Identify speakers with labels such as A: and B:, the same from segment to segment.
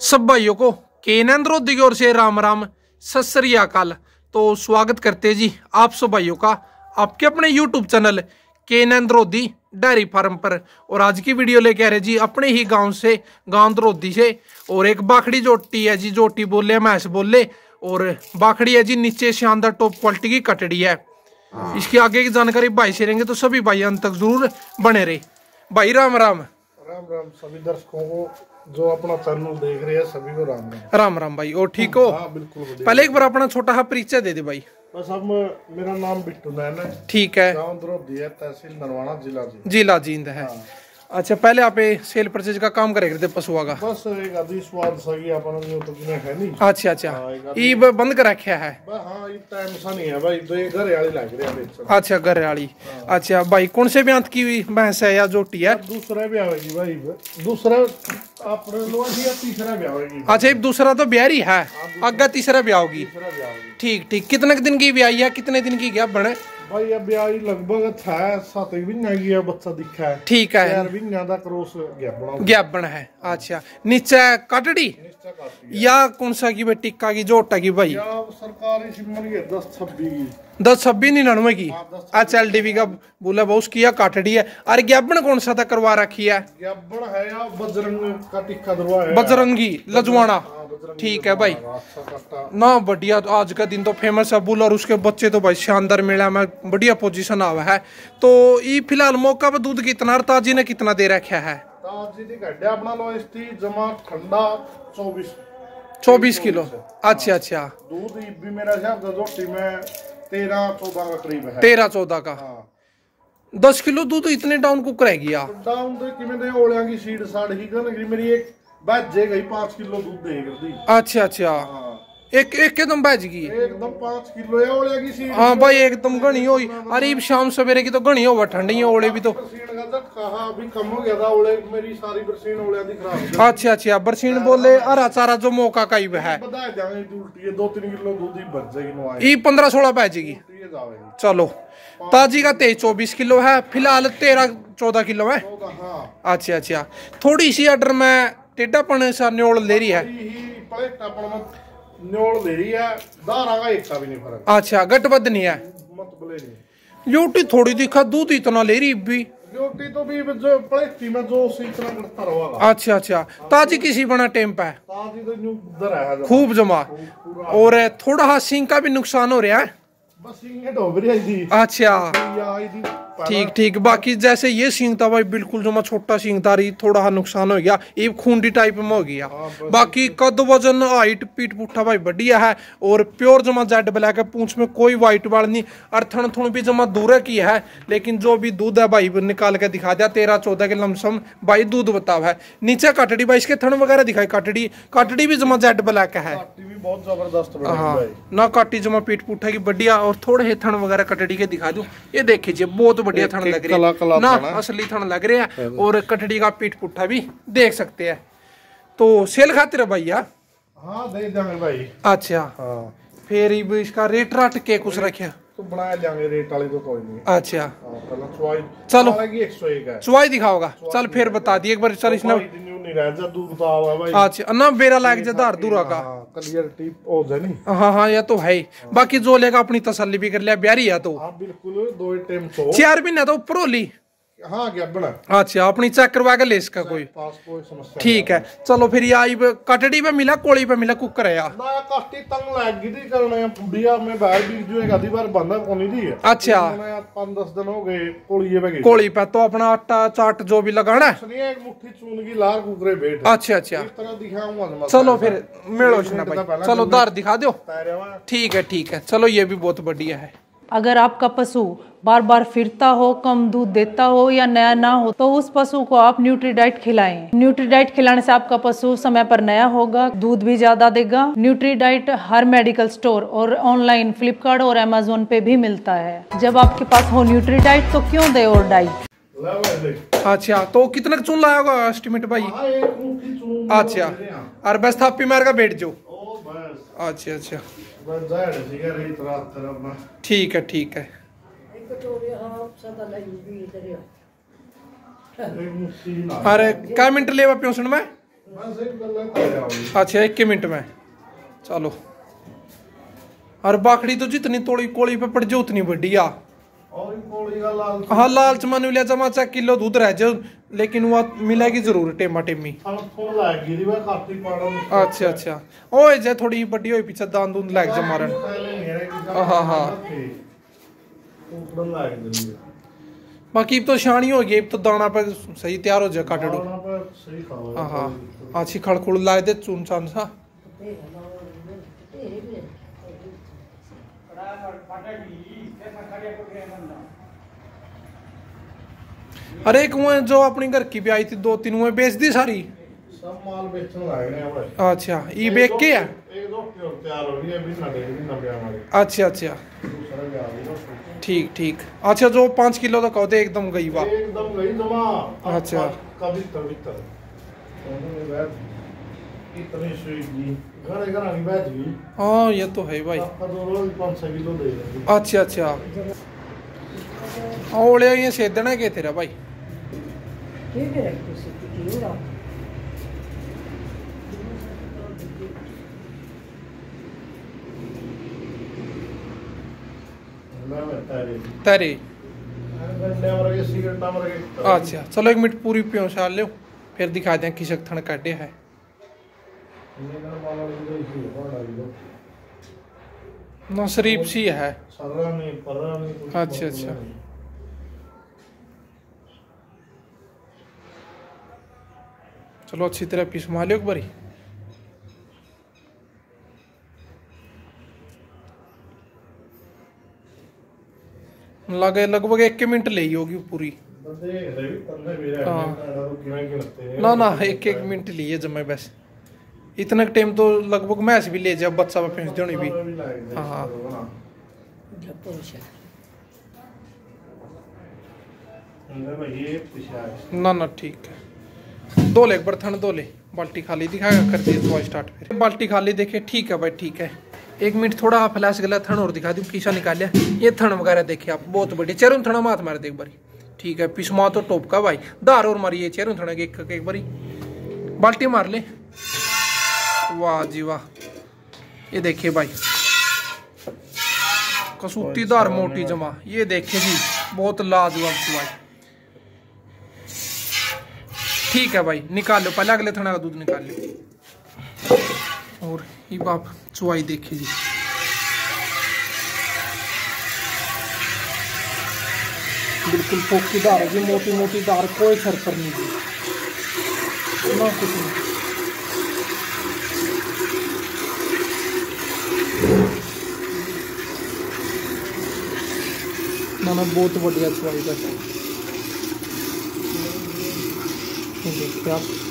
A: सब भाइयों को केनन द्रोदी की ओर से राम राम, सत तो स्वागत करते जी आप सब भाइयों का, आपके अपने यूट्यूब चैनल केनन द्रोदी डेयरी फार्म पर। और आज की वीडियो लेके आ रहे जी अपने ही गाँव से, गाँव द्रोदी से। और एक बाखड़ी जोटी है जी, जोटी बोले मैस बोले। और बाखड़ी है जी, नीचे शानदार टॉप क्वालिटी की कटड़ी है। इसकी आगे की जानकारी भाई से रहेंगे तो सभी भाई अंत तक ज़रूर बने रहे। भाई राम राम।
B: राम राम, सभी दर्शकों को। जो अपना चैनल देख रहे हैं सभी को राम राम
A: राम राम भाई और ठीक हो
B: हाँ बिल्कुल बढ़िया
A: पहले एक बार अपना छोटा सा परिचय दे दे भाई
B: बस अब मेरा नाम बिट्टू नैन है
A: ठीक है
B: गाँव द्रोदी है तहसील नरवाना जिला जी
A: जिला जींद है अच्छा पहले आप सेल परचेज का काम करे करते पशुआ का।
B: बस एक आदि स्वाद सही अपन यूट्यूब में है नहीं।
A: अच्छा अच्छा।
B: हाँ,
A: ई बंद कर रखा है।
B: हाँ ये टाइम सा नहीं है भाई तो ये घर वाली लग रही है बेचना
A: अच्छा घर वाली अच्छा भाई कौन से ब्यांत की हुई भैंस है या जोटी है?
B: दूसरा भी आवेगी भाई दूसरा अपने लोग या तीसरा भी आवेगी
A: अच्छा दूसरा तो ब्यारी है आगे तीसरा होगी।
B: तीसरा भी आवेगी
A: ठीक ठीक। कितने दिन की ब्याही है कितने दिन की क्या बने?
B: भाई अब आई लगभग था सात भी गया बच्चा दिखा है
A: ठीक है
B: यार भी ज़्यादा क्रॉस गया बना
A: ज्ञापन है अच्छा नीचे कटड़ी
B: निश्चय
A: या कौन सा की भाई टिक्का की जोटा की भाई
B: या सरकारी सिमन के दस छब्बीस की
A: दस छब्बीस निन्यानवे की
B: हाँ,
A: एच एल डी का बोला बहुत उसकी या काटड़ी है। अरे ज्ञापन कौन सा था करवा रखी है?
B: या है या बजरंग का टिक्का दरवा है?
A: बजरंगी लजवाना
B: हाँ,
A: ठीक है भाई। ना बढ़िया तो आज का दिन तो फ़ेमस है बुल और उसके बच्चे तो भाई शानदार मेला में बढ़िया पोजीशन आवा है। तो ये फ़िलहाल मौका पे दूध कितना और ताजी ने कितना दे रखा है?
B: चौबीस।
A: किलो। अच्छा अच्छा।
B: दूध भी मेरा हिसाब से में तेरह चौदह का करीब है।
A: तेरह चौदह का।
B: हाँ।
A: दस किलो दूध इतने डाउन कुक रह गया
B: डाउन तो किमें दे ओलियाँ की सीड साड़ ही कर मेरी एक बच गई पाँच किलो दूध दे।
A: अच्छा अच्छा।
B: हाँ।
A: एक एक एकदम बच गई।
B: एकदम पाँच किलो है
A: हाँ भाई एकदम घनी हुई। अरे शाम सवेरे की तो घनी हो ठंडी ओले भी तो।
B: हो सारी हो
A: अच्छा अच्छा बरसीन बोले हरा चारा जो मौका का ही है
B: है। दो तीन किलो दूध ही
A: ये पंद्रह सोलह
B: है जावेगी।
A: चलो ताजी का तेईस चौबीस किलो है फ़िलहाल तेरह चौदह किलो है।
B: हाँ।
A: अच्छा अच्छा। थोड़ी सी ऑर्डर में टेढ़ापन सा न्योल ले रही है।
B: ही ही प्लेट अपन में न्योड़ ले रही है दारा का एक भी नहीं फ़र्क
A: अच्छा गटबद्ध नहीं है
B: नहीं
A: ल्यूटी थोड़ी दिखा दूध इतना ले रही भी
B: रोटी तो भी जो प्लेटी में जो उसी तरह करता रहेगा
A: अच्छा अच्छा ताजी किसी बना टेम्प है
B: ताजी तो न्यू उधर है
A: खूब जमा और थोड़ा हाँ सिंह का भी नुकसान हो रहा है
B: बस ये डोबरी आई थी
A: अच्छा ठीक ठीक। बाकी जैसे ये सींग था भाई बिल्कुल जो मैं छोटा सींग था रही थोड़ा सा नुकसान हो गया। ये खूंडी टाइप में हो गया। बाकी कद वज़न हाइट पीठ पुट्ठा भाई बढ़िया है। और प्योर जमा जेड ब्लैक है पूंछ में कोई व्हाइट बाल नहीं। और थन थुन भी जमा दूर की है लेकिन जो भी दूध है भाई निकाल के दिखा दिया। तेरह चौदह के लमसम भाई दूध बताव है। नीचे कटड़ी भाई इसके थन वगैरह दिखाई कटड़ी। कटड़ी भी जमा जेड ब्लैक है।
B: बहुत ज़बरदस्त
A: हाँ ना काटी जमा पीठ पुट्ठा की बढ़िया और थोड़े ही थन वगैरह कटड़ी के दिखा दू। ये देख लीजिए बहुत बढ़िया थन लग रही
B: कला
A: है ना असली थन लग रहे हैं और कटड़ी का पीठ पुट्ठा भी देख सकते हैं तो सेल खातिर है भैया
B: हाँ दे देंगे भाई
A: अच्छा
B: हाँ
A: फिर इसका रेट राट के कुछ रखे
B: तो बनाया जाएँगे रेट वाली तो कोई नहीं
A: अच्छा चलो। चुवाई दिखाओगा चल फिर बता दिए एक बार चल इसने अच्छा ना बेरा लाग जा धार दूरा का
B: क्लियर टिप हो जाए नहीं
A: हाँ हाँ यह तो है ही बाकी जो लेगा अपनी तसल्ली भी कर लिया ब्यारी या तो
B: बिल्कुल दो
A: चार महीने तो ऊपर होली
B: हाँ
A: अच्छा अपनी चेक करवा के ले इसका कोई। ठीक है चलो फिर ये आई कटड़ी पे मिला कोड़ी पे मिला कुकर है यार।
B: ना काटी तंग लग गई थी करने बुढ़िया में बाहर भी जो एक आधी बार बंदा कोनी थी।
A: अच्छा।
B: पाँच दस दिन हो गए पे
A: कोड़ी पे तो अपना आटा चाट जो भी लगाना है।
B: सुनिए एक मुट्ठी चून की लार कुकरे बैठ।
A: अच्छा अच्छा।
B: इस तरह दिखाऊँगा
A: चलो फिर ना भाई। चलो दार दिखा दो ठीक है ठीक है। चलो ये भी बहुत बढ़िया है।
C: अगर आपका पशु बार बार फिरता हो कम दूध देता हो या नया ना हो तो उस पशु को आप न्यूट्रीडाइट खिलाएँ। न्यूट्रीडाइट खिलाने से आपका पशु समय पर नया होगा दूध भी ज़्यादा देगा। न्यूट्रीडाइट हर मेडिकल स्टोर और ऑनलाइन फ्लिपकार्ट और अमेजोन पे भी मिलता है। जब आपके पास हो न्यूट्रीडाइट तो क्यों दे और डाइट
A: अच्छा तो कितना चून लाया होगा एस्टिमेट भाई?
B: हाँ
A: अच्छा और बस थापी मार का बैठ जाओ। अच्छा अच्छा। ठीक है
B: मुट्ठी ना
A: अरे, क्या मिनट ले प्योसन
B: सुन जाओगे
A: अच्छा एक मिनट में। चलो। और बाखड़ी तो जितनी तोड़ी कोली पे पड़, जो उतनी बड़ी
B: और लाल
A: हाँ लालच जमा चाहे किलो दूध रह जाओ लेकिन वो मिलेगी ज़रूर टेमा टेमी।
B: वह
A: अच्छा अच्छा। ओए जे थोड़ी बड़ी हुई पीछे दान दून लग जा मारन। हाँ, हाँ। बाकी तो शानी हो गई तो दाना पे सही तैयार हो जाए
B: पर
A: हाँ हाँ अच्छी खड़खुड़ लाए दे चून चान सा। अरे एक वो जो अपनी घर की भी आई थी दो तीन वो बेच दी सारी
B: सब माल बेचने लाए
A: अच्छा ये बेच के है अच्छा अच्छा ठीक ठीक अच्छा जो पाँच किलो तक होते एकदम गई वाह
B: एकदम गई जमा
A: अच्छा।
B: कभी तभी तक
A: हाँ ये तो है भाई
B: तो
A: अच्छा अच्छा ओले ये सेदना के तेरा भाई तेरे
B: वर्गे
A: अच्छा चलो एक मिनट पूरी प्यों छाल लो फिर दिखा दें किसक थन काटे है
B: इन्हें माला दे इसी डाल दो
A: ना शरीफ सी है अच्छा, अच्छा। चलो अच्छी तरह पिसवा लियो एक बारी। लगे लगभग एक मिनट ले होगी पूरी। हाँ।
B: तो
A: ना ना एक एक मिनट लिए जब मैं बस। इतना टाइम तो लगभग मैच भी ले जाए बच्चा पे फेंस देनी भी। हाँ, हाँ। ना ना ठीक है। दो ले एक दो ले बाल्टी खाली दिखाएगा कर दिए तो स्टार्ट फिर। बाल्टी खाली देखे ठीक है भाई ठीक है। एक मिनट थोड़ा फ्लैश गला थन और दिखा दी खीसा निकाल लिया ये थन वगैरह देखे आप बहुत बढ़िया चेरून थना माथ मार एक बारी। ठीक है पिसमा तो टोप का भाई। दार और मारिए चेरून थना के एक एक बारी। बाल्टी मार ले। वाह जी वाह। ये देखिए भाई। कसूती दार मोटी जमा। ये देखिए जी बहुत लाजवाब भाई। ठीक है भाई, निकाल लो, पहले अगले थना का दूध निकाल लो। और ये बाप चुवाई देखिए जी। बिल्कुल पोकी दार है जी मोटी मोटी दार, कोई सर पर नहीं दी ना कुछ नहीं। ना ना, बहुत बढ़िया चुवाई बस ये देखिए आप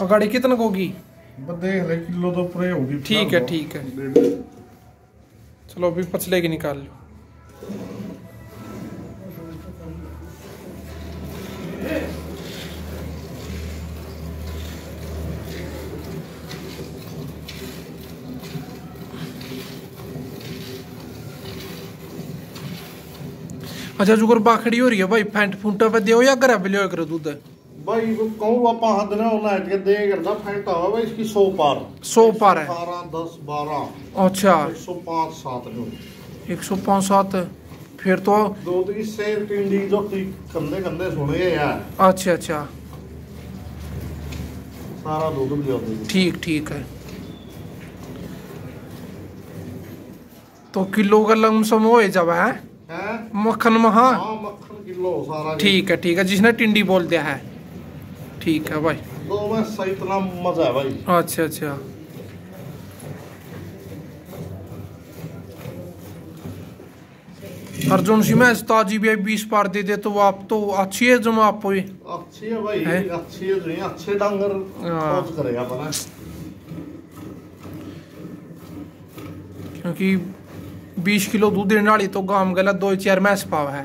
A: अगाड़ी कितना को होगी?
B: देख ले किलो तो पूरे होगी
A: ठीक है, ठीक है। चलो अभी पचले की निकाल लो। अच्छा जुगर बाखड़ी हो रही है भाई फैंट फूंटा पे दियो या घर पे लियो करो दूध?
B: भाई वो कहूँ आप हद ना होना है दे करना फेंटा हुआ भाई इसकी सौ पार
A: सौ पार है
B: बारह दस बारह
A: अच्छा
B: एक सौ पाँच सात जो
A: एक सौ पाँच सात फिर तो
B: दो की शेर टिंडी जो की कंधे कंधे सुने यार
A: अच्छा अच्छा
B: सारा दूध
A: ठीक ठीक है तो किलो का लमसम हो जब है मक्खन महा
B: हाँ मक्खन किलो सारा
A: ठीक है ठीक है जिसने टिंडी बोल दिया है ठीक है भाई।
B: दो में सही इतना मज़ा है भाई।
A: अच्छा अच्छा। अर्जुन सी मैं ताजी भी बीस पार दे दे तो वो आप तो अच्छी है जमा आप
B: अच्छी है भाई
A: है?
B: अच्छी है जो अच्छे डांगर
A: हाँ।
B: करेगा पता
A: क्योंकि 20 किलो दूध देने वाली तो गाँव गला दो चार मैस पाव है।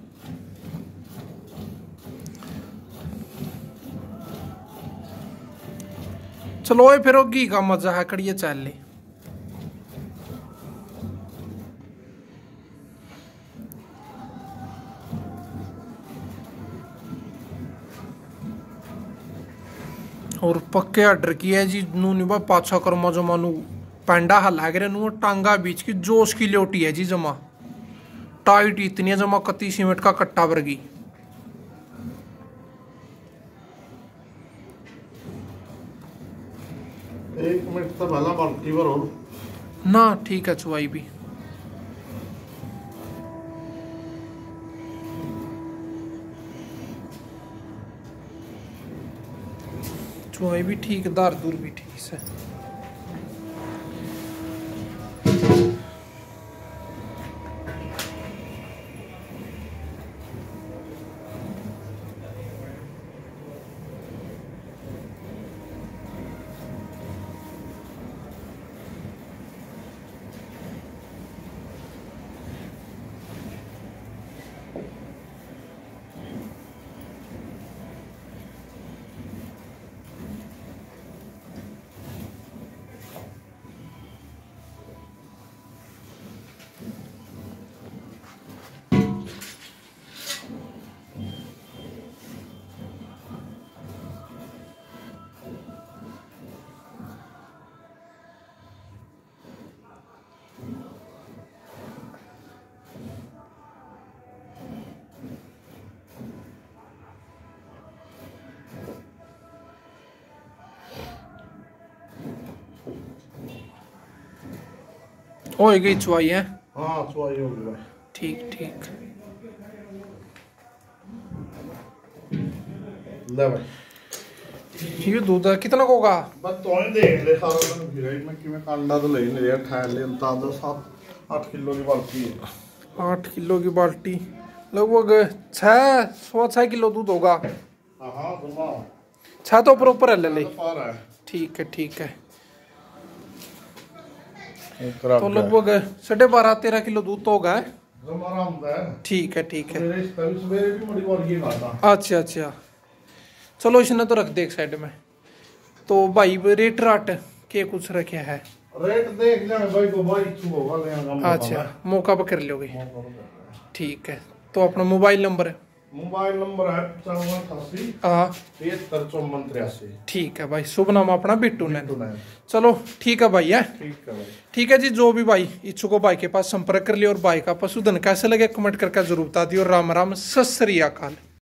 A: चलो फिर घी का मज़ा है कड़िए चल और पक्के ऑर्डर किया जी नूनी बा पाछा करमा जमा नू। पेंडा हा लाग नू, टांगा बीच की जोश की ल्योटी है जी जमा। टाइट इतनी जमा कती सीमेंट का कट्टा वर्गी।
B: एक मिनट
A: ना, ठीक है चुवाई भी। चुवाई भी ठीक दार दूर भी ठीक से। हो गई चुवाई है?
B: हाँ चुवाई हो गई
A: ठीक ठीक।
B: ले भाई।
A: ये दूध है, कितना का होगा?
B: बस तो ही देख ले सारा दिन फिर मैं कांडा तो ले ले अंदाज़ा सात आठ किलो की बाल्टी है।
A: आठ किलो की बाल्टी। लगभग छः सवा छः किलो दूध होगा।
B: हाँ हाँ
A: छः तो प्रॉपर है ले ले। ठीक है ठीक है। तो लगभग साढ़े बारह तेरह किलो दूध तो होगा ठीक है ठीक है। अच्छा अच्छा। चलो इसने तो रख दे एक साइड में। तो भाई रेट राट के कुछ रखे है।
B: रेट देख लेना भाई को भाई छू होगा
A: अच्छा मौका पर कर लोगे। ठीक है तो अपना मोबाइल नंबर है।
B: मोबाइल नंबर है पचानवे अठासी तिहत्तर चौवन तिरासी।
A: ठीक है भाई शुभ नाम अपना बिट्टू ने चलो ठीक है भाई है?
B: ठीक है भाई।
A: ठीक है जी जो भी भाई इच्छुक हो भाई के पास संपर्क कर लिया और भाई का पशुधन कैसे लगे कमेंट करके ज़रूर बता दियो। राम राम सत श्री अकाल।